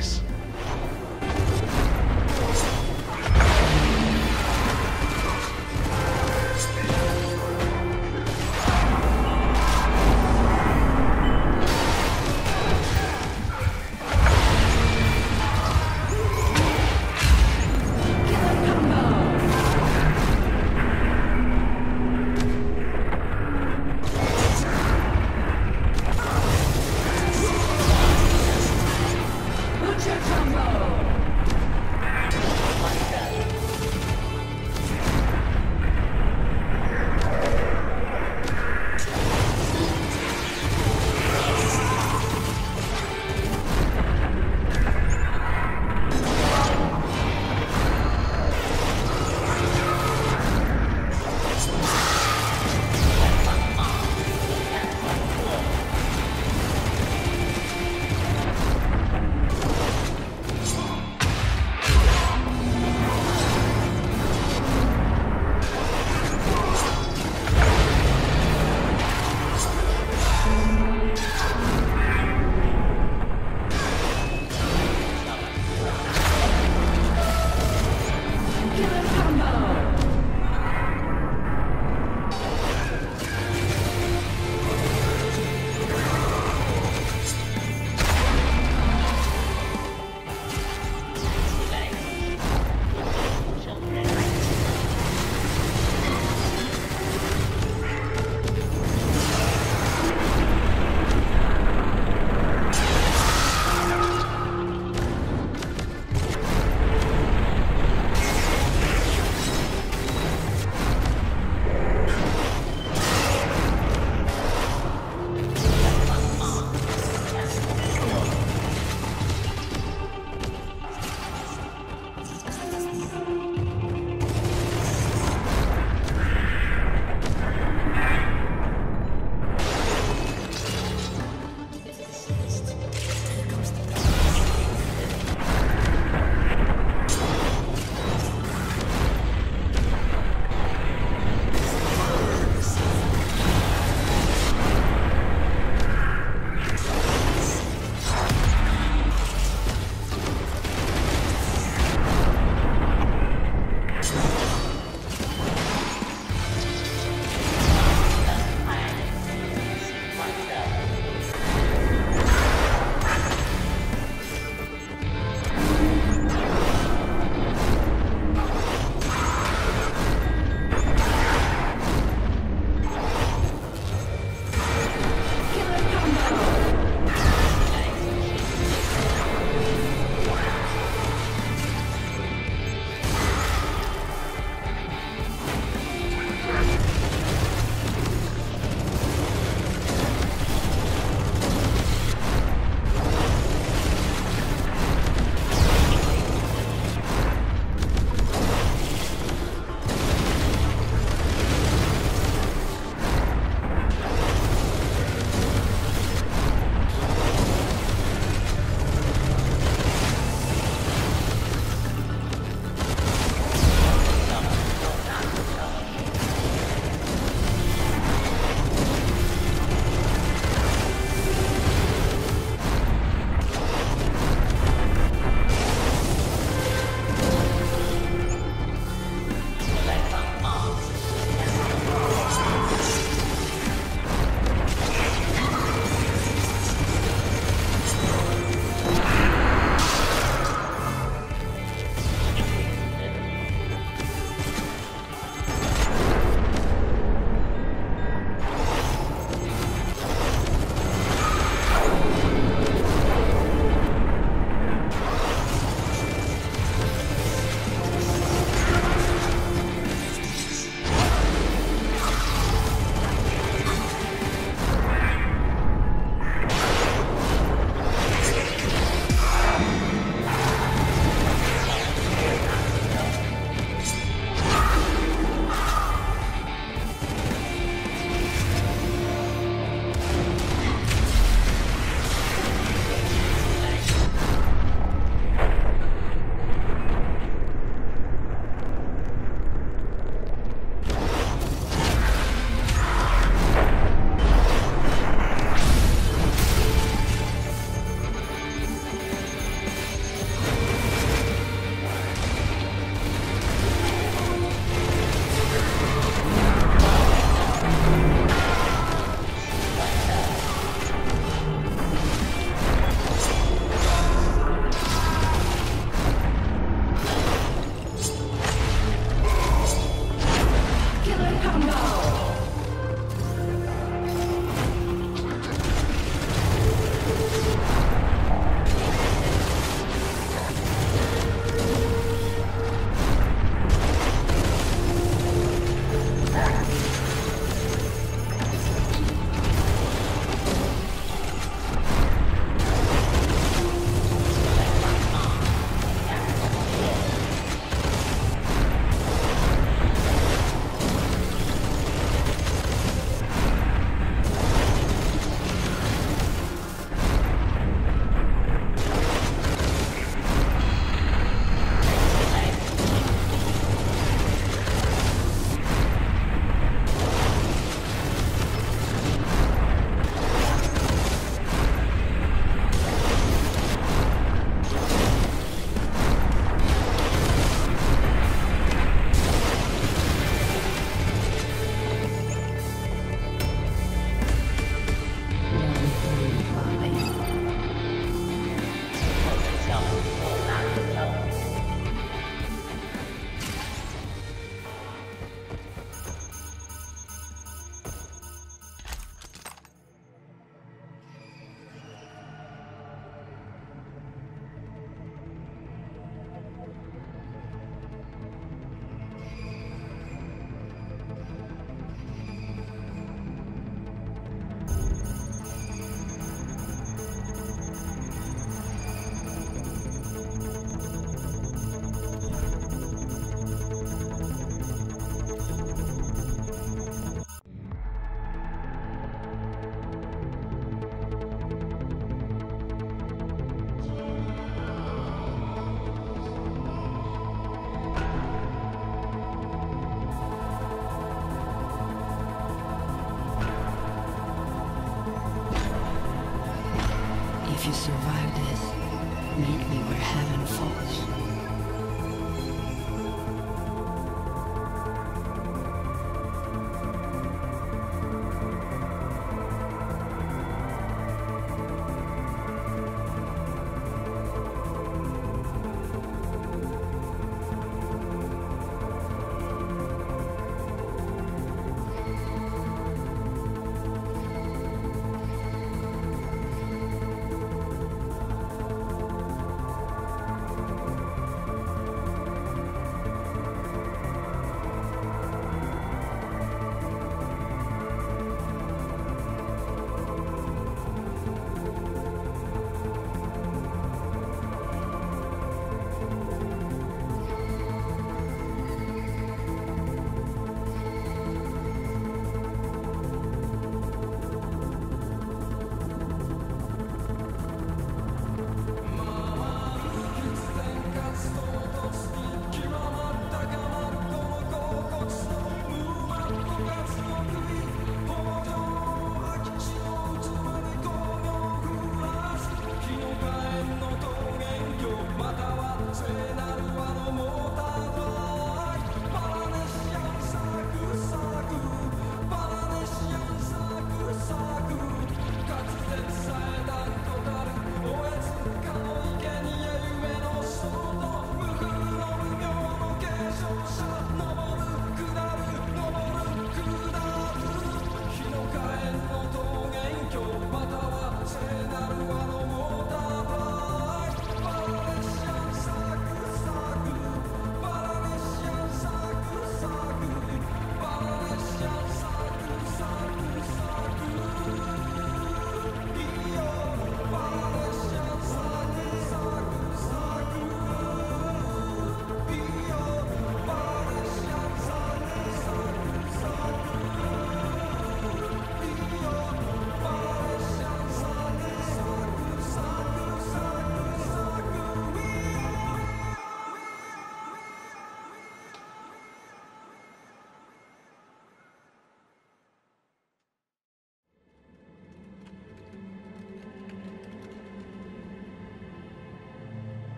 place.